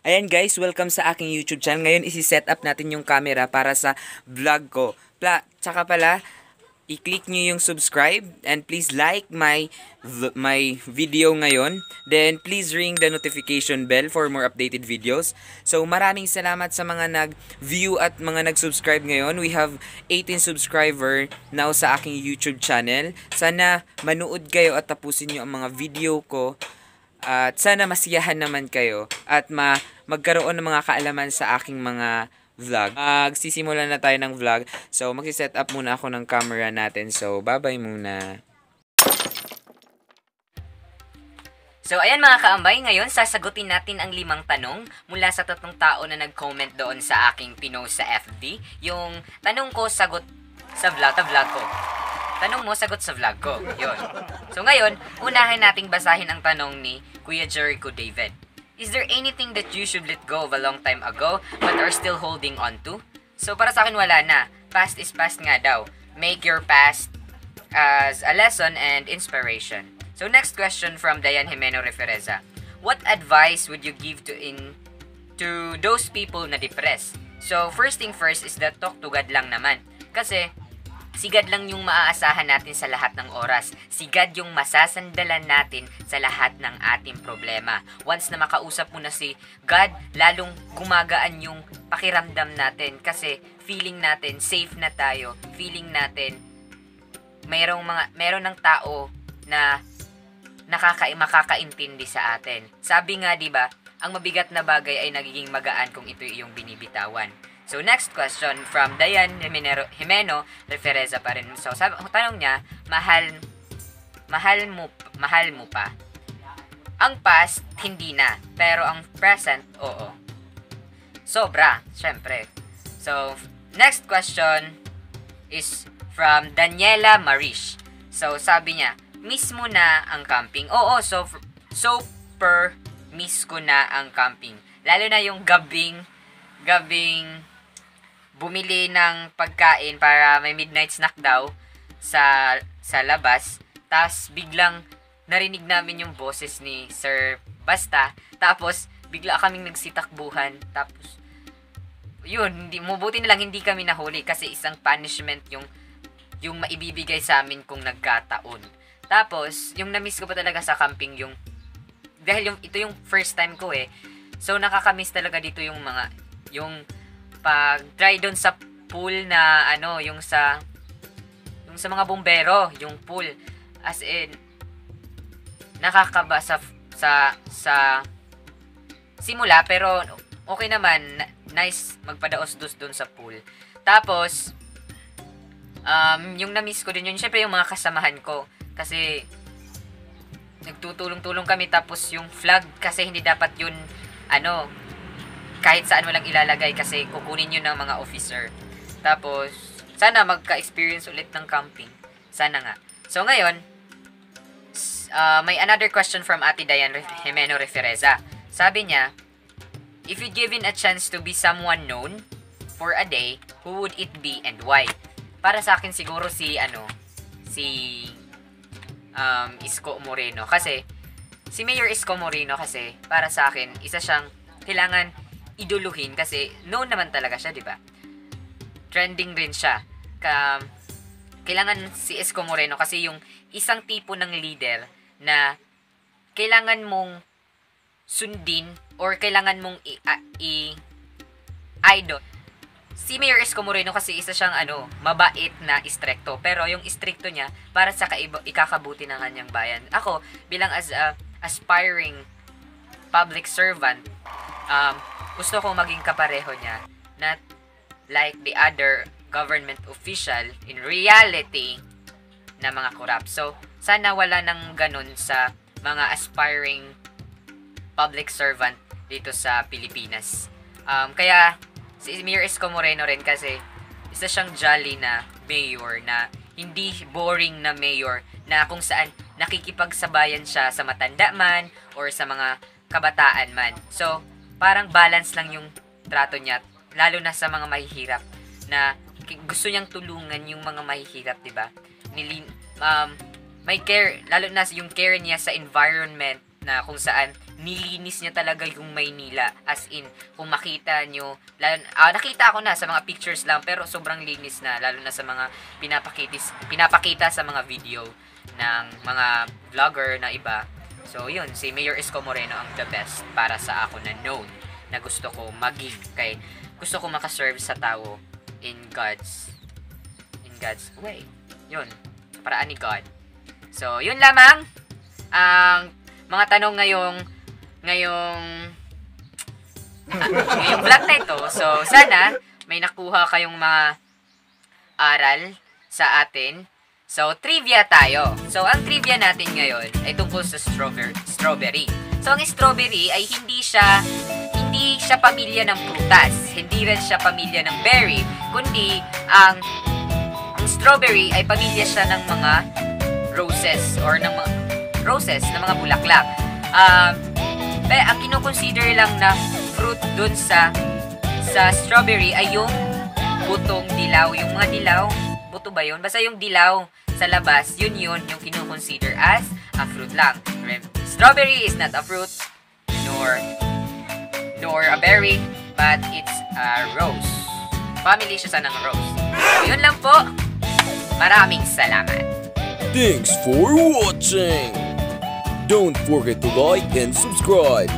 Ayan guys, welcome sa aking YouTube channel. Ngayon isi-set up natin yung camera para sa vlog ko. Pla, tsaka pala, i-click nyo yung subscribe and please like my my video ngayon. Then please ring the notification bell for more updated videos. So maraming salamat sa mga nag-view at mga nag-subscribe ngayon. We have 18 subscriber now sa aking YouTube channel. Sana manood kayo at tapusin nyo ang mga video ko at sana masiyahan naman kayo at ma magkaroon ng mga kaalaman sa aking mga vlog. Magsisimula na tayo ng vlog. So, magsiset up muna ako ng camera natin. So, bye-bye muna. So ayan mga kaambay, ngayon sasagutin natin ang limang tanong mula sa tatlong tao na nag-comment doon sa aking pinost sa FB. Yung tanong ko, sagot sa vlog, vlog ko. Tanong mo, sagot sa vlog ko. Yun. So ngayon, unahin nating basahin ang tanong ni Kuya Jericho David. Is there anything that you should let go of a long time ago but are still holding on to? So para sa akin wala na. Past is past nga daw. Make your past as a lesson and inspiration. So next question from Dayan Jimeno Refereza. What advice would you give to in to those people na depressed? So first thing first is that talk to God lang naman. Kasi si God lang yung maaasahan natin sa lahat ng oras. Si God yung masasandalan natin sa lahat ng ating problema. Once na makausap mo na si God, lalong gumagaan yung pakiramdam natin kasi feeling natin safe na tayo. Feeling natin mayroong mga meron ng tao na nakaka makakaintindi sa atin. Sabi nga 'di ba, ang mabigat na bagay ay nagiging magaan kung ito yung binibitawan. So next question from Dayan Jimeno, Jimeno Refereza pa rin. So sabi, tanong niya, mahal mahal mo mahal mo pa? Ang past hindi na, pero ang present oo. Sobra, syempre. So next question is from Daniela Marish. So sabi niya, miss mo na ang camping. Oo, so super miss ko na ang camping. Lalo na yung gabing gabing bumili ng pagkain para may midnight snack daw sa sa labas. Tapos biglang narinig namin yung boses ni Sir Basta. Tapos bigla kaming nagsitakbuhan. Tapos yun, hindi, mabuti na lang hindi kami nahuli kasi isang punishment yung yung maibibigay sa amin kung nagkataon. Tapos, yung na-miss ko pa talaga sa camping yung dahil yung ito yung first time ko eh. So nakaka-miss talaga dito yung mga yung pag try doon sa pool na ano, yung sa yung sa mga bombero, yung pool as in nakakaba sa sa sa simula pero okay naman nice magpadaos-dos doon sa pool. Tapos um, yung na-miss ko din yun, syempre yung mga kasamahan ko. Kasi, nagtutulong-tulong kami tapos yung flag kasi hindi dapat yun, ano, kahit saan mo lang ilalagay kasi kukunin yun ng mga officer. Tapos, sana magka-experience ulit ng camping. Sana nga. So, ngayon, uh, may another question from Ate Dayan Jimeno Refereza. Sabi niya, If you given a chance to be someone known for a day, who would it be and why? Para sa akin siguro si ano, si um, Isko Moreno kasi si Mayor Isko Moreno kasi para sa akin isa siyang kailangan iduluhin kasi known naman talaga siya, 'di ba? Trending rin siya. Ka, kailangan si Isko Moreno kasi yung isang tipo ng leader na kailangan mong sundin or kailangan mong i, uh, i idol. Si Mayor Isko Moreno kasi isa siyang ano, mabait na istrikto. Pero yung istrikto niya para sa kaiba, ikakabuti ng kanyang bayan. Ako, bilang as a aspiring public servant, um, gusto ko maging kapareho niya. Not like the other government official in reality na mga corrupt. So, sana wala nang ganun sa mga aspiring public servant dito sa Pilipinas. Um, kaya, si Mayor Isko Moreno rin kasi isa siyang jolly na mayor na hindi boring na mayor na kung saan nakikipagsabayan siya sa matanda man or sa mga kabataan man. So, parang balance lang yung trato niya, lalo na sa mga mahihirap na gusto niyang tulungan yung mga mahihirap, 'di ba? Nilin um may care lalo na yung care niya sa environment na kung saan nilinis niya talaga yung Maynila. As in, kung makita nyo, lalo, ah, nakita ako na sa mga pictures lang, pero sobrang linis na, lalo na sa mga pinapakitis, pinapakita sa mga video ng mga vlogger na iba. So, yun, si Mayor Isko Moreno ang the best para sa ako na known na gusto ko maging kay gusto ko makaserve sa tao in God's in God's way. Yun, sa paraan ni God. So, yun lamang ang mga tanong ngayong ngayong ngayong vlog na ito. So, sana may nakuha kayong mga aral sa atin. So, trivia tayo. So, ang trivia natin ngayon ay tungkol sa strawberry. strawberry. So, ang strawberry ay hindi siya hindi siya pamilya ng prutas. Hindi rin siya pamilya ng berry. Kundi, ang ang strawberry ay pamilya siya ng mga roses or ng mga roses, ng mga bulaklak. Um, pero ang kinoconsider lang na fruit dun sa sa strawberry ay yung butong dilaw. Yung mga dilaw, buto ba yun? Basta yung dilaw sa labas, yun yun yung kinoconsider as a fruit lang. Rem- Strawberry is not a fruit, nor nor a berry, but it's a rose. Family siya sa ng rose. Yun lang po. Maraming salamat. Thanks for watching! Don't forget to like and subscribe.